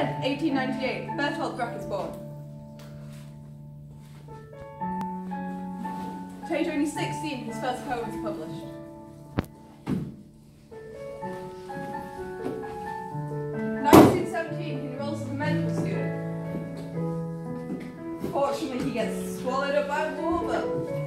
10th, 1898, Bertolt Brecht is born. Page only 16, his first poem is published. Fortunately, he gets swallowed up by a war,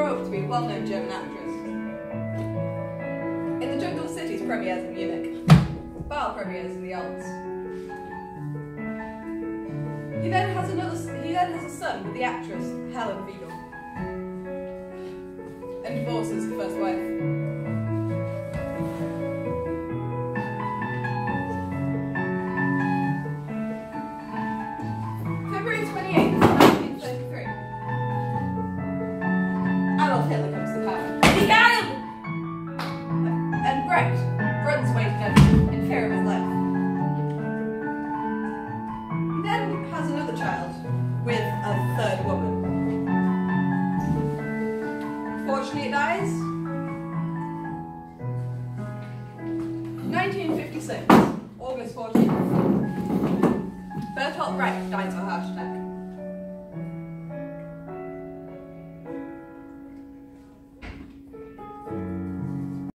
grow up to be a well-known German actress. In the Jungle Cities premieres in Munich. Baal premieres in the Alps. Then has a son with the actress Helen Weigel, and divorces the first wife. With a third woman. Fortunately, it dies. 1956, August 14th. Bertolt Brecht dies of a heart attack.